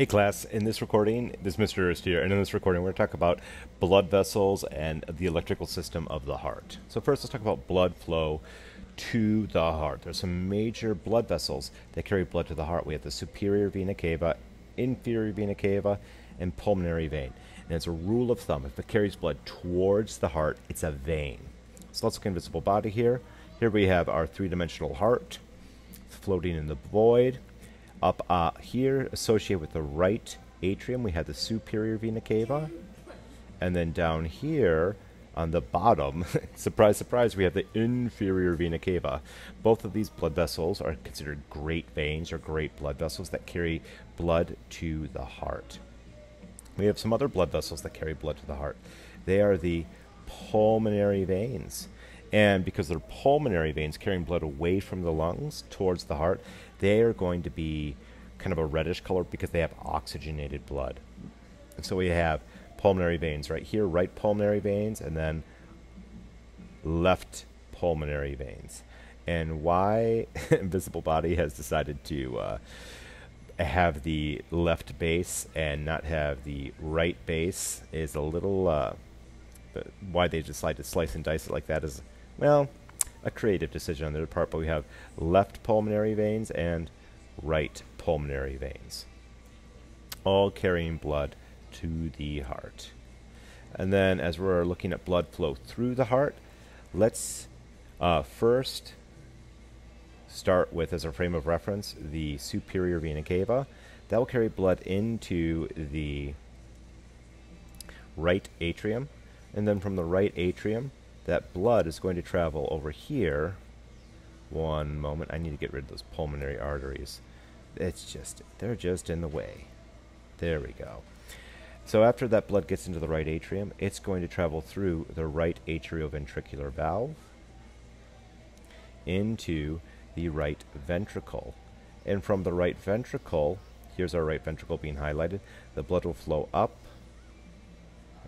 Hey class, in this recording, this is Mr. Hurst here, and in this recording we're going to talk about blood vessels and the electrical system of the heart. So first let's talk about blood flow to the heart. There's some major blood vessels that carry blood to the heart. We have the superior vena cava, inferior vena cava, and pulmonary vein. And it's a rule of thumb, if it carries blood towards the heart, it's a vein. So let's look at invisible body here. Here we have our three-dimensional heart floating in the void. Up uh, here, associated with the right atrium, we have the superior vena cava. And then down here, on the bottom, surprise, surprise, we have the inferior vena cava. Both of these blood vessels are considered great veins or great blood vessels that carry blood to the heart. We have some other blood vessels that carry blood to the heart. They are the pulmonary veins. And because they're pulmonary veins carrying blood away from the lungs towards the heart, they are going to be kind of a reddish color because they have oxygenated blood. And so we have pulmonary veins right here, right pulmonary veins, and then left pulmonary veins. And why Invisible Body has decided to uh, have the left base and not have the right base is a little. Uh, why they decided to slice and dice it like that is well, a creative decision on their part, but we have left pulmonary veins and right pulmonary veins, all carrying blood to the heart. And then, as we're looking at blood flow through the heart, let's uh, first start with, as a frame of reference, the superior vena cava. That will carry blood into the right atrium. And then from the right atrium, that blood is going to travel over here. One moment, I need to get rid of those pulmonary arteries. It's just, they're just in the way. There we go. So after that blood gets into the right atrium, it's going to travel through the right atrioventricular valve into the right ventricle. And from the right ventricle, here's our right ventricle being highlighted, the blood will flow up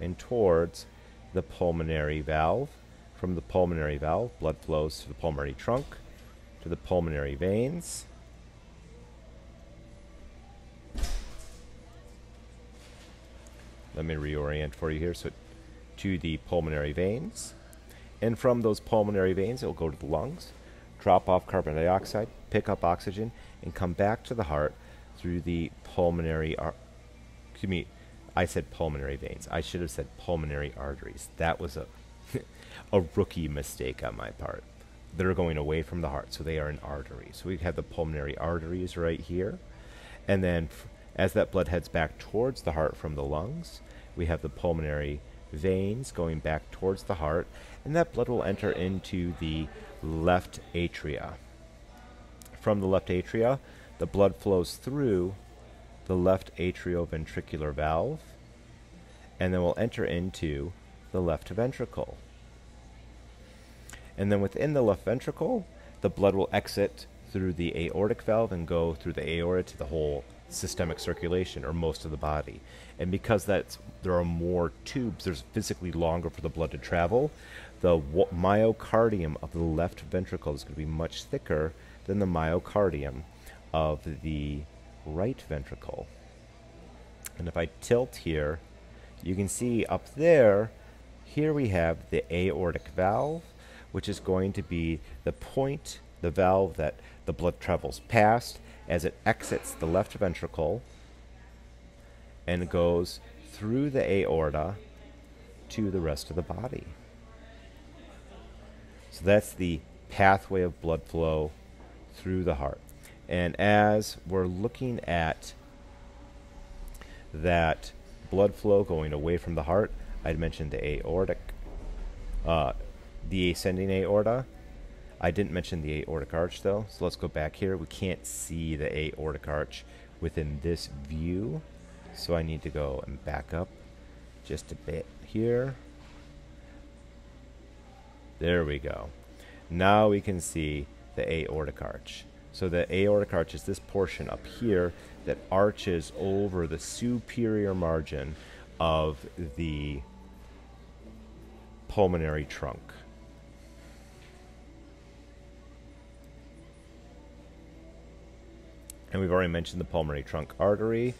and towards the pulmonary valve from the pulmonary valve, blood flows to the pulmonary trunk, to the pulmonary veins. Let me reorient for you here. So to the pulmonary veins. And from those pulmonary veins, it will go to the lungs, drop off carbon dioxide, pick up oxygen, and come back to the heart through the pulmonary, ar- excuse me, I said pulmonary veins. I should have said pulmonary arteries. That was a a rookie mistake on my part. They're going away from the heart, so they are an artery. So we have the pulmonary arteries right here. And then as that blood heads back towards the heart from the lungs, we have the pulmonary veins going back towards the heart, and that blood will enter into the left atria. From the left atria, the blood flows through the left atrioventricular valve, and then will enter into the left ventricle. And then within the left ventricle, the blood will exit through the aortic valve and go through the aorta to the whole systemic circulation or most of the body. And because that's there are more tubes, there's physically longer for the blood to travel. The myocardium of the left ventricle is going to be much thicker than the myocardium of the right ventricle. And if I tilt here, you can see up there, here we have the aortic valve which is going to be the point, the valve that the blood travels past as it exits the left ventricle and goes through the aorta to the rest of the body. So that's the pathway of blood flow through the heart. And as we're looking at that blood flow going away from the heart, I'd mentioned the aortic uh, the ascending aorta. I didn't mention the aortic arch though, so let's go back here. We can't see the aortic arch within this view, so I need to go and back up just a bit here. There we go. Now we can see the aortic arch. So the aortic arch is this portion up here that arches over the superior margin of the pulmonary trunk. And we've already mentioned the pulmonary trunk artery.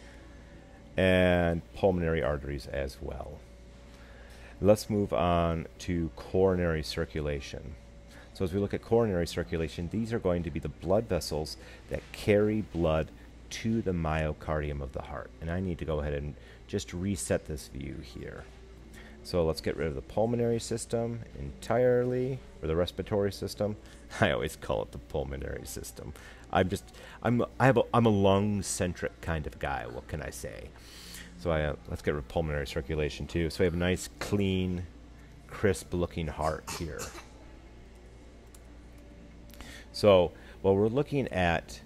and pulmonary arteries as well. Let's move on to coronary circulation. So, as we look at coronary circulation, these are going to be the blood vessels that carry blood to the myocardium of the heart. And I need to go ahead and just reset this view here. So, let's get rid of the pulmonary system entirely, or the respiratory system. I always call it the pulmonary system. I'm just, I'm, I have a, I'm a lung-centric kind of guy. What can I say? So I, uh, let's get rid of pulmonary circulation too. So we have a nice, clean, crisp-looking heart here. So while we're looking at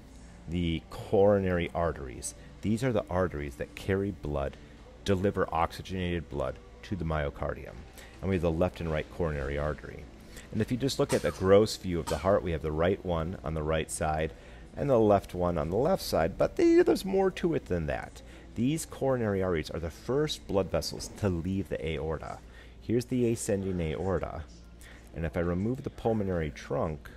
the coronary arteries, these are the arteries that carry blood, deliver oxygenated blood to the myocardium. And we have the left and right coronary artery. And if you just look at the gross view of the heart, we have the right one on the right side and the left one on the left side, but there's more to it than that. These coronary arteries are the first blood vessels to leave the aorta. Here's the ascending aorta. And if I remove the pulmonary trunk,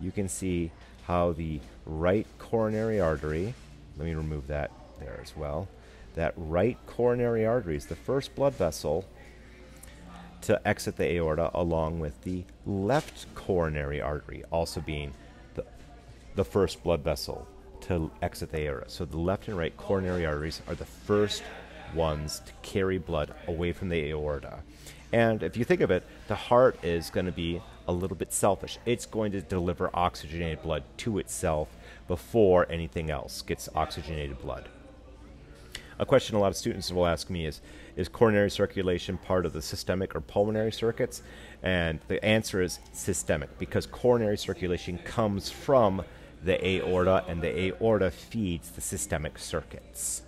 you can see how the right coronary artery, let me remove that there as well, that right coronary artery is the first blood vessel to exit the aorta along with the left coronary artery also being the, the first blood vessel to exit the aorta. So the left and right coronary arteries are the first ones to carry blood away from the aorta. And if you think of it, the heart is going to be a little bit selfish. It's going to deliver oxygenated blood to itself before anything else gets oxygenated blood. A question a lot of students will ask me is Is coronary circulation part of the systemic or pulmonary circuits? And the answer is systemic because coronary circulation comes from the aorta, and the aorta feeds the systemic circuits.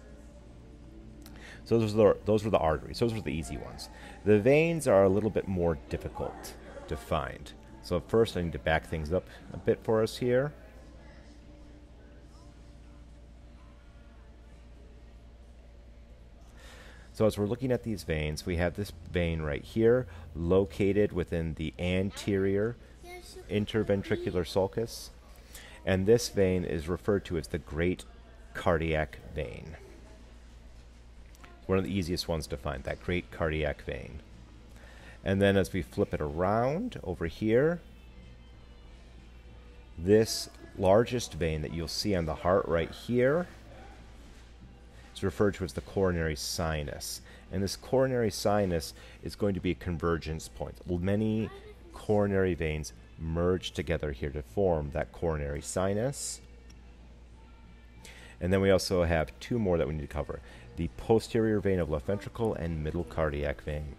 So those are the, those were the arteries. Those were the easy ones. The veins are a little bit more difficult to find. So first I need to back things up a bit for us here. So as we're looking at these veins, we have this vein right here located within the anterior interventricular sulcus. And this vein is referred to as the great cardiac vein. One of the easiest ones to find, that great cardiac vein. And then as we flip it around over here, this largest vein that you'll see on the heart right here is referred to as the coronary sinus. And this coronary sinus is going to be a convergence point. Many coronary veins merge together here to form that coronary sinus. And then we also have two more that we need to cover the posterior vein of left ventricle and middle cardiac vein.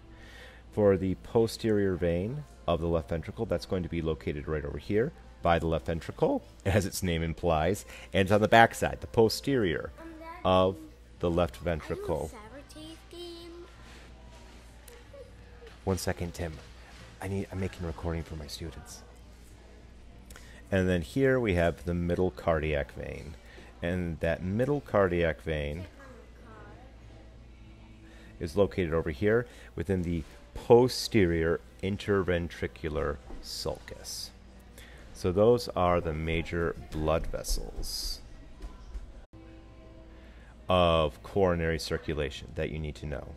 For the posterior vein of the left ventricle, that's going to be located right over here by the left ventricle, as its name implies, and it's on the backside, the posterior of the left ventricle. One second, Tim. I need I'm making a recording for my students. And then here we have the middle cardiac vein. And that middle cardiac vein is located over here within the posterior interventricular sulcus. So those are the major blood vessels of coronary circulation that you need to know.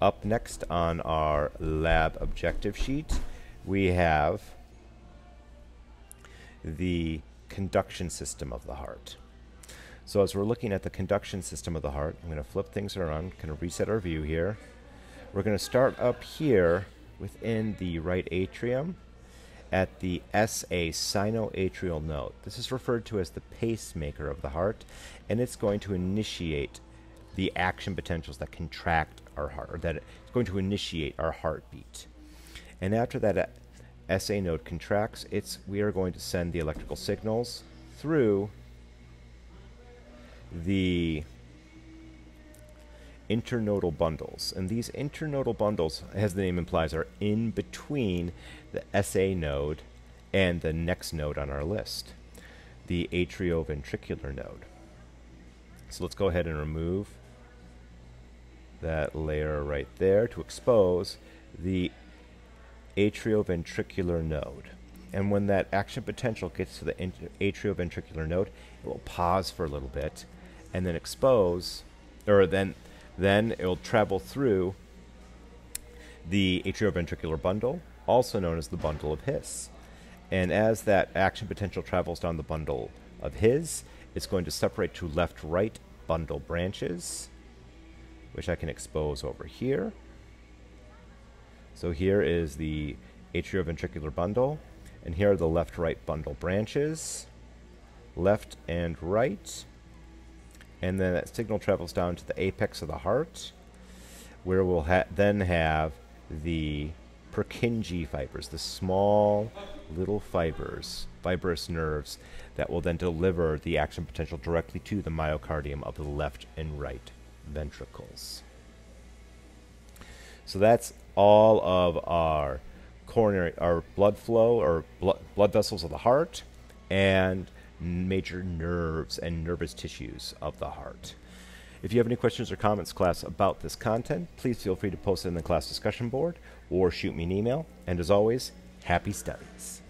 Up next on our lab objective sheet, we have the conduction system of the heart. So as we're looking at the conduction system of the heart, I'm going to flip things around, kind of reset our view here. We're going to start up here within the right atrium at the SA sinoatrial node. This is referred to as the pacemaker of the heart, and it's going to initiate the action potentials that contract our heart, or that it's going to initiate our heartbeat. And after that uh, SA node contracts, it's we are going to send the electrical signals through the internodal bundles. And these internodal bundles, as the name implies, are in between the SA node and the next node on our list, the atrioventricular node. So let's go ahead and remove that layer right there to expose the atrioventricular node. And when that action potential gets to the atrioventricular node, it will pause for a little bit and then expose or then then it will travel through the atrioventricular bundle, also known as the bundle of His. And as that action potential travels down the bundle of His, it's going to separate to left-right bundle branches, which I can expose over here. So here is the atrioventricular bundle, and here are the left-right bundle branches, left and right. And then that signal travels down to the apex of the heart, where we'll ha then have the Purkinje fibers, the small little fibers, fibrous nerves that will then deliver the action potential directly to the myocardium of the left and right ventricles. So that's all of our coronary, our blood flow or blood, blood vessels of the heart and major nerves and nervous tissues of the heart. If you have any questions or comments, class, about this content, please feel free to post it in the class discussion board or shoot me an email. And as always, happy studies.